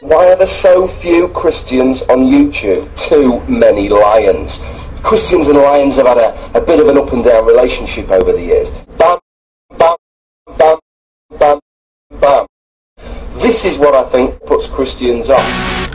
Why are there so few Christians on YouTube? Too many lions. Christians and lions have had a, a bit of an up and down relationship over the years. Bam, bam, bam, bam, bam. This is what I think puts Christians off.